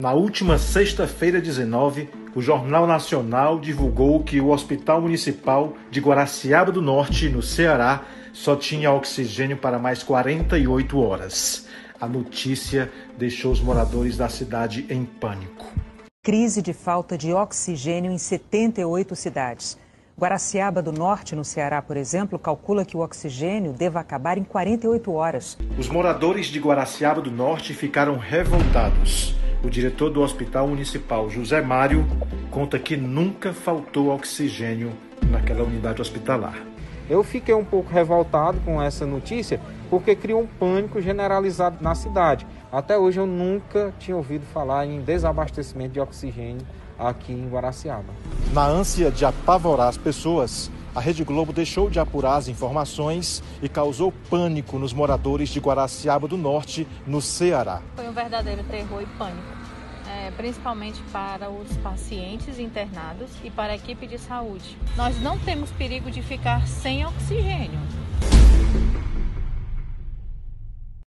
Na última sexta-feira, 19, o Jornal Nacional divulgou que o Hospital Municipal de Guaraciaba do Norte, no Ceará, só tinha oxigênio para mais 48 horas. A notícia deixou os moradores da cidade em pânico. Crise de falta de oxigênio em 78 cidades. Guaraciaba do Norte, no Ceará, por exemplo, calcula que o oxigênio deva acabar em 48 horas. Os moradores de Guaraciaba do Norte ficaram revoltados. O diretor do Hospital Municipal, José Mário, conta que nunca faltou oxigênio naquela unidade hospitalar. Eu fiquei um pouco revoltado com essa notícia porque criou um pânico generalizado na cidade. Até hoje eu nunca tinha ouvido falar em desabastecimento de oxigênio aqui em Guaraciaba. Na ânsia de apavorar as pessoas, a Rede Globo deixou de apurar as informações e causou pânico nos moradores de Guaraciaba do Norte, no Ceará. Foi um verdadeiro terror e pânico, é, principalmente para os pacientes internados e para a equipe de saúde. Nós não temos perigo de ficar sem oxigênio.